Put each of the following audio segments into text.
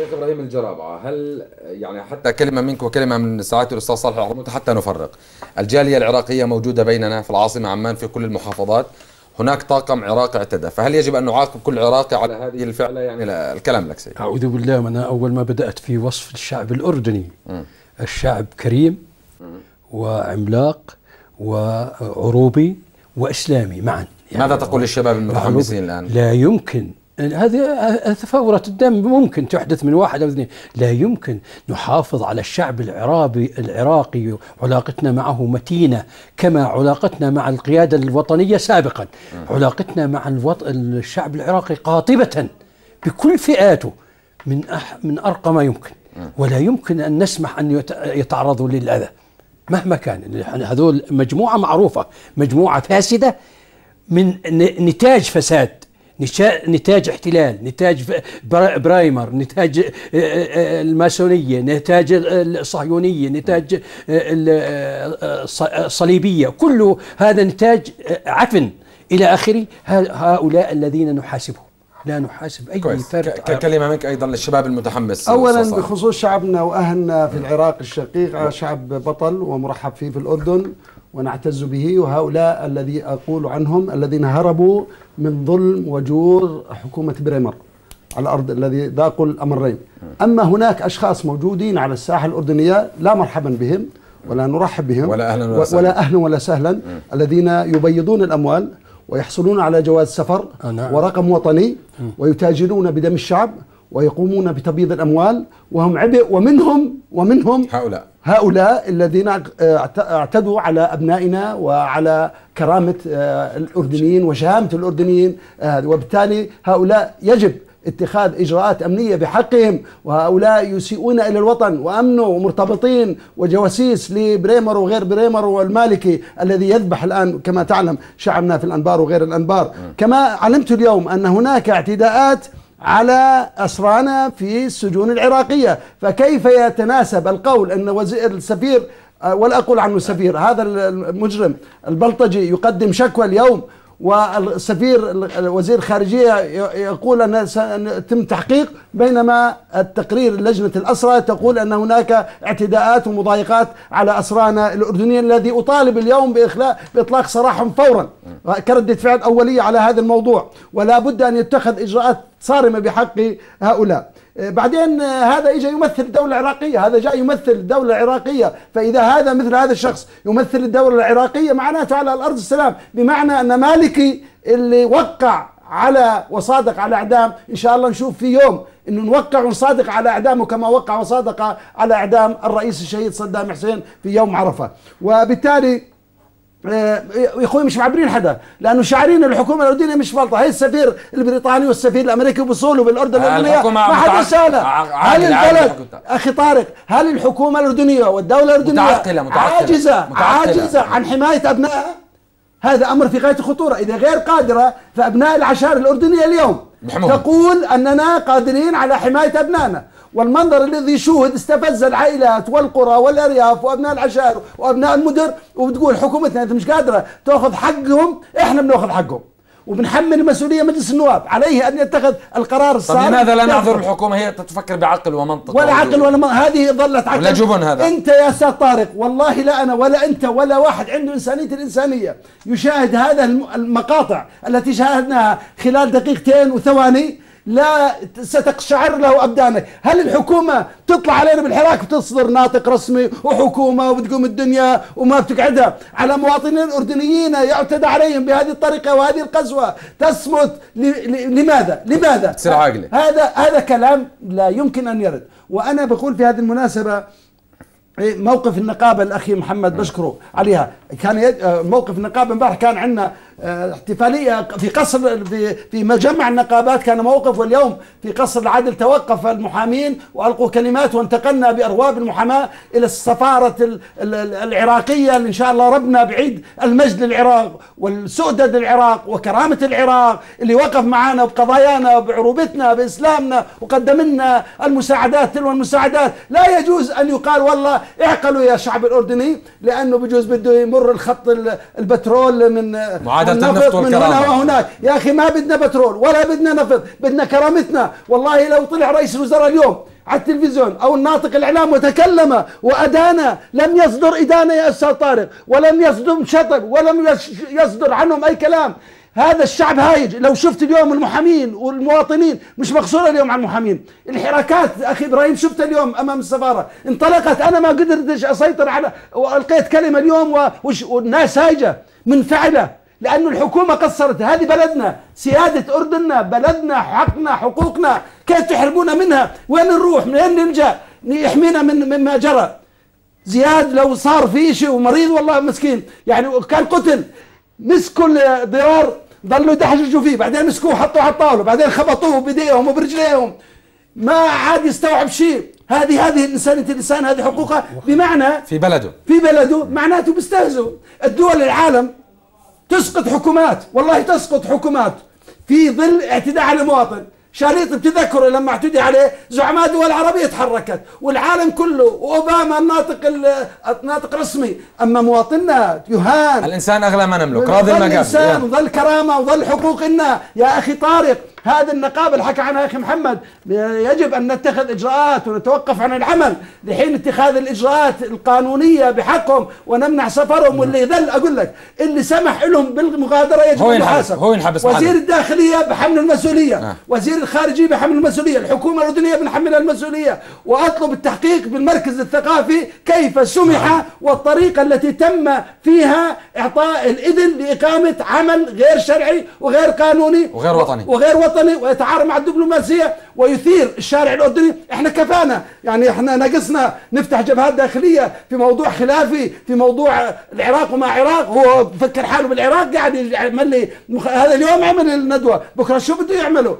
شيخ إبراهيم الجرابعة هل يعني حتى كلمة منك وكلمة من سعادة الأستاذ صالح العرموت حتى نفرق. الجالية العراقية موجودة بيننا في العاصمة عمان في كل المحافظات. هناك طاقم عراقي اعتدى فهل يجب أن نعاقب كل عراقي على هذه الفعله يعني لا الكلام لك سيدي. أعوذ بالله أنا أول ما بدأت في وصف الشعب الأردني. م. الشعب كريم م. وعملاق وعروبي وإسلامي معا. يعني ماذا تقول للشباب المتحمسين الآن؟ لا يمكن هذه ثورة الدم ممكن تحدث من واحد أو اثنين. لا يمكن نحافظ على الشعب العرابي العراقي علاقتنا معه متينة كما علاقتنا مع القيادة الوطنية سابقا. علاقتنا مع الوط... الشعب العراقي قاطبة بكل فئاته من أح... من أرقى ما يمكن. ولا يمكن أن نسمح أن يتعرضوا للأذى. مهما كان هذول مجموعة معروفة مجموعة فاسدة من نتاج فساد. نتاج احتلال نتاج برايمر نتاج آه، آه، الماسونية نتاج الصهيونية نتاج الصليبية آه، كل هذا نتاج عفن. إلى آخره هؤلاء الذين نحاسبهم. لا نحاسب أي فرد كلمه منك أيضا للشباب المتحمس. اولا بخصوص شعبنا وأهلنا في العراق الشقيق شعب بطل ومرحب فيه في الأردن. ونعتز به وهؤلاء الذي أقول عنهم الذين هربوا من ظلم وجور حكومة بريمر على الأرض الذي ذاقوا الأمرين. أما هناك أشخاص موجودين على الساحة الأردنية لا مرحبا بهم ولا نرحب بهم ولا أهلا ولا سهلا, ولا أهلا ولا سهلا الذين يبيضون الأموال ويحصلون على جواز سفر نعم. ورقم وطني ويتاجرون بدم الشعب ويقومون بتبييض الأموال وهم عبء ومنهم ومنهم هؤلاء. هؤلاء الذين اعتدوا على أبنائنا وعلى كرامة آه، الأردنيين وشهامة الأردنيين آه، وبالتالي هؤلاء يجب اتخاذ إجراءات أمنية بحقهم وهؤلاء يسيئون إلى الوطن وامنه ومرتبطين وجواسيس لبريمر وغير بريمر والمالكي الذي يذبح الآن كما تعلم شعبنا في الأنبار وغير الأنبار. كما علمت اليوم أن هناك اعتداءات على أسرانا في السجون العراقية. فكيف يتناسب القول أن وزير السفير آه، ولا أقول عنه سفير هذا المجرم البلطجي يقدم شكوى اليوم والسفير وزير الخارجية يقول أن سيتم تحقيق بينما التقرير لجنة الأسرى تقول أن هناك اعتداءات ومضايقات على أسرانا الأردنيين الذي أطالب اليوم بإخلاء بإطلاق سراحهم فورا. كردة فعل أولية على هذا الموضوع ولا بد أن يتخذ إجراءات صارمة بحق هؤلاء. بعدين هذا اجى يمثل الدولة العراقية هذا جاء يمثل الدولة العراقية. فإذا هذا مثل هذا الشخص يمثل الدولة العراقية معناته على الأرض السلام. بمعنى أن مالكي اللي وقع على وصادق على أعدام إن شاء الله نشوف في يوم انه نوقع ونصادق على أعدامه كما وقع وصادق على أعدام الرئيس الشهيد صدام حسين في يوم عرفة. وبالتالي آه، يا أخوي مش معبرين حدا لأنه شاعرين الحكومة الأردنية مش فلطة. هي السفير البريطاني والسفير الأمريكي بوصولوا بالاردن الأردنية. ما حدا سالها هل البلد أخي طارق هل الحكومة الأردنية والدولة الأردنية متعقلة متعقلة عاجزة متعقلة. عاجزة عن حماية أبنائها؟ هذا أمر في غاية الخطورة. إذا غير قادرة فأبناء العشائر الأردنية اليوم محمود. تقول أننا قادرين على حماية أبنائنا. والمنظر الذي يشوهد استفز العائلات والقرى والأرياف وأبناء العشائر وأبناء المدر وبتقول حكومتنا أنت مش قادرة تأخذ حقهم إحنا بنأخذ حقهم. وبنحمل مسؤولية مجلس النواب عليه أن يتخذ القرار الصارم طيب لماذا لا نعذر الحكومة؟ هي تفكر بعقل ومنطق. ولا عقل ولا منطق هذه ظلت عقل. ولا جبن هذا. أنت يا أستاذ طارق والله لا أنا ولا أنت ولا واحد عنده إنسانية الإنسانية. يشاهد هذا المقاطع التي شاهدناها خلال دقيقتين وثواني. لا ستقشعر له أبدانك. هل الحكومة تطلع علينا بالحراك بتصدر ناطق رسمي وحكومة وبتقوم الدنيا وما بتقعدها؟ على مواطنين أردنيين يعتدى عليهم بهذه الطريقة وهذه القسوة. تصمت لماذا؟ لماذا؟ تصير عاقلة. هذا هذا كلام لا يمكن أن يرد. وأنا بقول في هذه المناسبة إيه، موقف النقابة الأخي محمد بشكره عليها. كان موقف النقابة امبارح كان عندنا آه، احتفالية في قصر في في مجمع النقابات كان موقف واليوم في قصر العدل توقف المحامين وألقوا كلمات وانتقلنا بأرواب المحاماة إلى السفارة العراقية اللي إن شاء الله ربنا بعيد المجد للعراق والسؤدد للعراق وكرامة العراق اللي وقف معنا بقضايانا بعروبتنا بإسلامنا وقدم لنا المساعدات تلو المساعدات. لا يجوز أن يقال والله اعقلوا يا شعب الأردني لأنه بجوز بده يمر يمر الخط ال- البترول من معادلة النفط من هنا. وهناك. يا أخي ما بدنا بترول ولا بدنا نفط بدنا كرامتنا. والله لو طلع رئيس الوزراء اليوم على التلفزيون أو الناطق الإعلام وتكلم وادانا لم يصدر إدانة يا أستاذ طارق ولم يصدر شطر ولم يصدر عنهم أي كلام. هذا الشعب هايج. لو شفت اليوم المحامين والمواطنين مش مقصورة اليوم على المحامين. الحراكات أخي إبراهيم شفت اليوم أمام السفارة. انطلقت. أنا ما قدرتش أسيطر على وألقيت كلمة اليوم والناس هايجة منفعلة. لأنه الحكومة قصرت. هذه بلدنا سيادة أردننا بلدنا حقنا حقوقنا. كيف تحرمونا منها؟ وين نروح؟ منين نلجأ؟ يحمينا من مما جرى. زياد لو صار في شيء ومريض والله مسكين. يعني كان قتل. مسكوا الضرار ضلوا يدحرجوا فيه بعدين مسكوه حطوه على الطاولة بعدين خبطوه بإيديهم وبرجليهم. ما عاد يستوعب شيء. هذه هذه الانسانيه الإنسان هذه حقوقها بمعنى في بلده. في بلده معناته بيستهزئوا. الدول العالم تسقط حكومات والله تسقط حكومات في ظل اعتداء على المواطن. شريط بتذكره لما اعتدي عليه زعماء دول عربية تحركت والعالم كله وأوباما الناطق ال- الناطق رسمي أما مواطننا يهان. الإنسان أغلى ما نملك راضي ظل إنسان المقابل وظل كرامة وظل حقوق لنا يا أخي طارق هذه النقابه اللي حكى عنها أخي محمد يجب أن نتخذ إجراءات ونتوقف عن العمل لحين اتخاذ الإجراءات القانونية بحقهم ونمنع سفرهم واللي يظل أقول لك اللي سمح لهم بالمغادرة يجب ينحبس، يحاسب هو ينحبس وزير محله. الداخلية بحمل المسؤولية آه. وزير الخارجية بحمل المسؤولية الحكومة الأردنية بنحملها المسؤولية وأطلب التحقيق بالمركز الثقافي كيف سمح والطريقة التي تم فيها إعطاء الإذن لإقامة عمل غير شرعي وغير قانوني وغير وطني. وغير وطني ويتعارض مع الدبلوماسية ويثير الشارع الأردني. إحنا كفانا. يعني إحنا ناقصنا نفتح جبهات داخلية في موضوع خلافي في موضوع العراق وما عراق. هو بفكر حاله بالعراق قاعد يعمل لي مخ... هذا اليوم عمل الندوة. بكرة شو بده يعملوا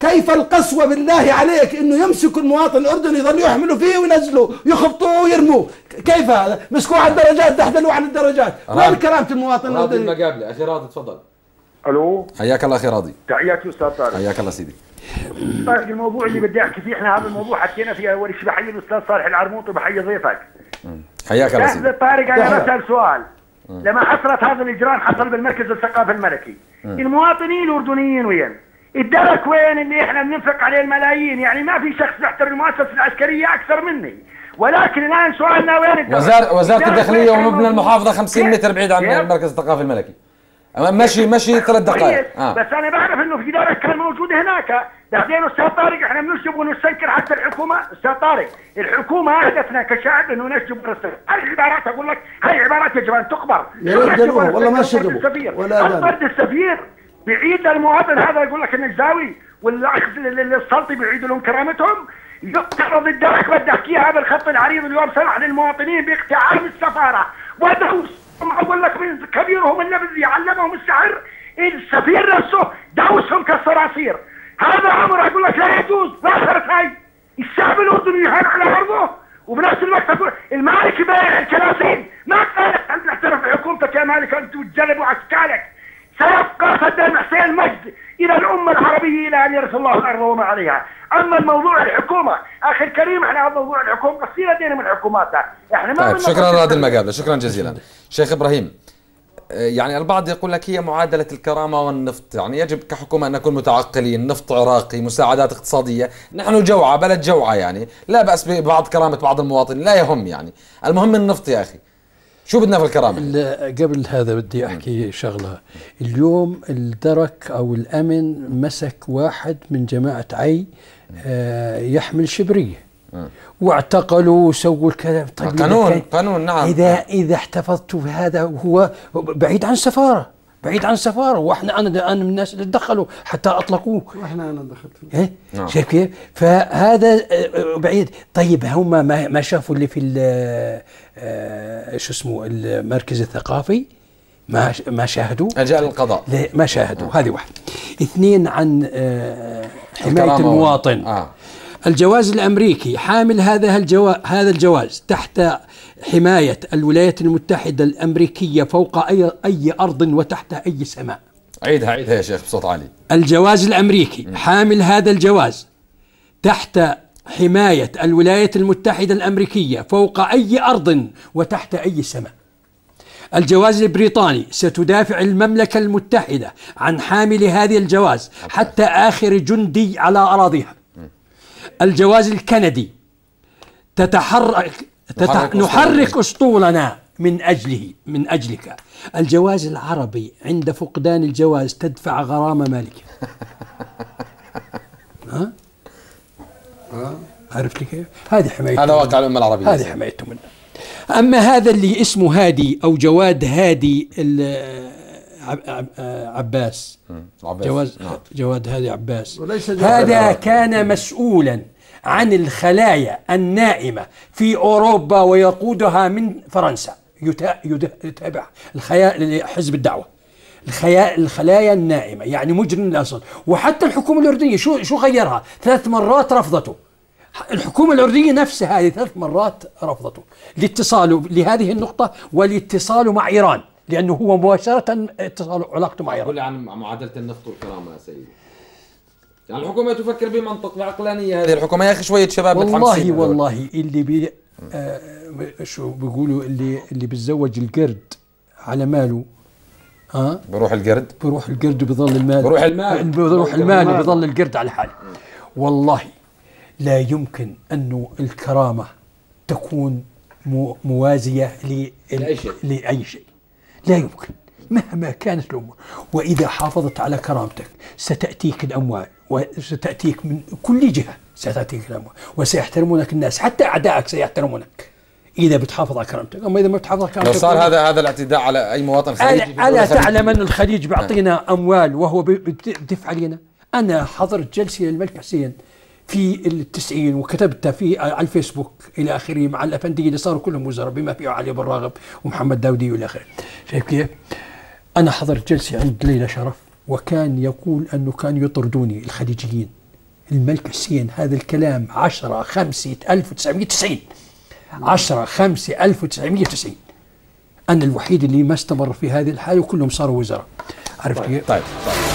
كيف القسوة بالله عليك إنه يمسكوا المواطن الأردني يظلوا يحملوا فيه وينزلوا يخبطوه ويرموه؟ كيف هذا؟ مسكوه على الدرجات دحدلوه على الدرجات. وين راضي. كرامة المواطن راضي الأردني؟ المقابلة. أخي راضي تفضل. ألو؟ حياك الله أخي راضي. تحياتي أستاذ طارق. حياك الله سيدي. طارق الموضوع اللي بدي أحكي فيه إحنا هذا الموضوع حكينا فيه أول شيء بحيي الأستاذ صالح العرموطي وبحيي ضيفك. حياك الله أستاذ سيدي طارق أنا. بسأل سؤال. لما حصلت هذا الإجرام حصل بالمركز الثقافي الملكي. المواطنين الأردنيين وين؟ الدرك وين اللي إحنا بننفق عليه الملايين؟ يعني ما في شخص يحترم المؤسسة العسكرية أكثر مني. ولكن الآن سؤالنا وين الدرك؟ وزارة وزارة كان ومبنى موجود؟ المحافظة 50 كيف؟ متر بعيد عن؟ المركز الثقافي الملكي. مشي مشي ثلاث دقائق. آه. بس أنا بعرف إنه في درك كان موجود هناك. بعدين أستاذ طارق إحنا بنشجب ونستنكر حتى الحكومة. أستاذ طارق الحكومة اهدفنا كشعب إنه نشجب ونستنكر. هاي العبارات أقول لك؟ هاي عبارات يجب أن تقبر يا ريت والله ما. السفير. ولا. الفرد السفير بيعيد للمواطن هذا يقول لك النجداوي والاخ ال- ال- السلطي بيعيد لهم كرامتهم. يفترض الدرك بدي أحكيها بالخط العريض اليوم سمح للمواطنين باقتحام السفارة. ودوس. أقول لك من كبيرهم الذي علمهم السحر السفير نفسه دوسهم كالصراصير. هذا أمر أقول لك لا يجوز صارت هاي الشعب الاردني يهان على أرضه وبنفس الوقت أقول المالكي بايع الكراسين. ما قالت ان تعترف بحكومتك يا مالك أنت وتجلب أشكالك. سيبقى صدام حسين مجد إلى الأمة العربية إلى أن يرث الله الأرض وما عليها، أما الموضوع الحكومة، أخي الكريم إحنا موضوع الحكومة قصير لدينا من حكوماتنا، إحنا ما طيب شكرا نقصد- راضي المقابلة شكرا جزيلا. شيخ إبراهيم آه، يعني البعض يقول لك هي معادلة الكرامة والنفط. يعني يجب كحكومة أن نكون متعقلين نفط عراقي مساعدات اقتصادية. نحن جوعة بلد جوعة يعني. لا بأس ببعض كرامة بعض المواطنين لا يهم يعني. المهم النفط يا أخي. شو بدنا في الكرامة؟ ال- قبل هذا بدي أحكي شغلة. اليوم الدرك أو الأمن مسك واحد من جماعة عي آه، يحمل شبرية. واعتقلوا وسووا الكلام. طيب قانون- قانون، نعم. اذا إذا احتفظتوا في هذا هو بعيد عن السفاره بعيد عن السفارة وإحنا أنا أنا من الناس اللي دخلوا حتى أطلقوه. وإحنا أنا دخلت. فيه. إيه؟ نعم. شايف كيف؟ فهذا آه، بعيد. طيب هم ما ما شافوا اللي في ال- آه، شو اسمه المركز الثقافي؟ ما ما شاهدوا أجال القضاء. ما شاهدوا هذه واحد اثنين عن آه، حماية المواطن. آه. الجواز الأمريكي حامل هذا الجواز هذا الجواز تحت حماية الولايات المتحدة الأمريكية فوق اي أي أرض وتحت أي سماء. عيدها عيدها يا شيخ بصوت عالي. الجواز الأمريكي حامل هذا الجواز تحت حماية الولايات المتحدة الأمريكية فوق أي أرض وتحت أي سماء. الجواز البريطاني ستدافع المملكة المتحدة عن حامل هذه الجواز حتى آخر جندي على أراضيها. الجواز الكندي. تتحرك تتح... نحرك أسطولنا من أجله من أجلك. الجواز العربي عند فقدان الجواز تدفع غرامة مالية ها؟ عرفت كيف؟ هذه حماية هذا واقع الأمة العربية. هذه حمايته منه أما هذا اللي اسمه هادي أو جواد هادي عب عب عباس. جواز نعم. جواد هادي عباس. جواد هذا كان مسؤولا عن الخلايا النائمة في أوروبا ويقودها من فرنسا. يتابع الخيا حزب الدعوة. الخيا الخلايا النائمة يعني مجرم الأصل. وحتى الحكومة الأردنية شو شو غيرها؟ ثلاث مرات رفضته. الحكومة الأردنية نفسها هذه ثلاث مرات رفضته. لاتصاله لهذه النقطة ولاتصاله مع إيران. لأنه هو مباشرة اتصال علاقته مع لي عن معادلة النفط والكرامة يا سيدي. يعني الحكومة تفكر بمنطق بعقلانيه هذه. الحكومة يا أخي شوية شباب والله. والله اللي بي آه شو بيقولوا اللي اللي بيتزوج القرد على ماله ها؟ بروح القرد؟ بروح القرد وبيظل المال. بروح المال. بروح المال وبيظل القرد على حاله. والله لا يمكن انه الكرامة تكون مو- موازية لأي شيء. لأي شيء. لا يمكن مهما كانت الأمور. وإذا حافظت على كرامتك ستأتيك الأموال وستأتيك من كل جهة ستأتيك الأموال وسيحترمونك الناس حتى اعدائك سيحترمونك إذا بتحافظ على كرامتك. أما إذا ما بتحافظ على لو كرامتك صار هذا هذا الاعتداء على أي مواطن خليجي ألا. تعلم أن الخليج بيعطينا أموال وهو بدفع علينا. أنا حضرت جلسة للملك حسين في التسعين وكتبتها في على الفيسبوك إلى آخره مع الأفندية اللي صاروا كلهم وزراء بما فيه علي بن راغب ومحمد داودي والى آخره. شايف كيف؟ أنا حضرت جلسة عند ليلى شرف وكان يقول أنه كان يطردوني الخليجيين. الملك حسين هذا الكلام 10 5 1990 10 5 1990 أنا الوحيد اللي ما استمر في هذه الحالة وكلهم صاروا وزراء. عرفت كيف؟ طيب طيب.